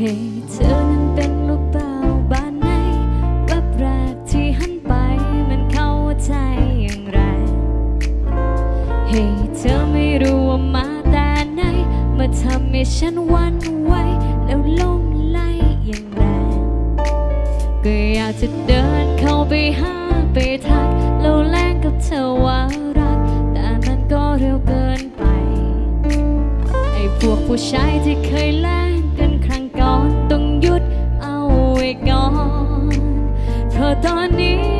ให้เธอนั้นเป็นลูกเต่าบานในแวบแรกที่หันไปมันเข้าใจอย่างไร ให้เธอไม่รู้ว่ามาแต่ไหนมาทำให้ฉันวันไวแล้วลงไหลอย่างแรงก็อยากจะเดินเข้าไปหาไปทักแล้วแลงกับเธอว่ารัก แต่มันก็เร็วเกินไป ไอ้พวกผู้ชายที่เคยแลง อนต้องหยุดเอาไว้ก่อนเพราะตอนนี้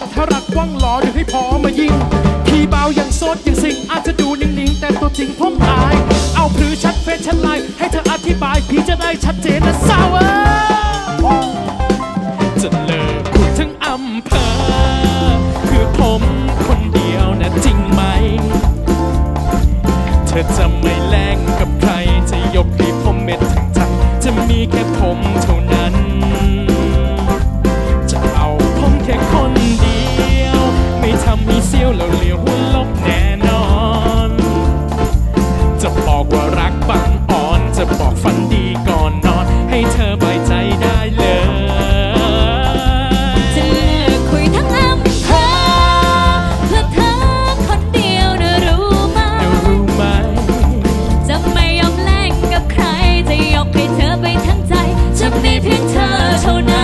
แต่ถ้ารักว่างหลอเดี๋ยวให้พอมายิงพี่เบาอย่างโซดอย่างสิงอาจจะดูนิ่งๆ แต่ตัวจริงผมตาย เอาพรือชัดเฟซชัดไลน์ให้เธออธิบายพี่จะได้ชัดเจนนะสาวเอ้ยจะเลิกคุยทั้งอำเภอคือผมคนเดียวนะจริงไหม เธอจะไม่แลงกับใคร keep in touch. Oh, no.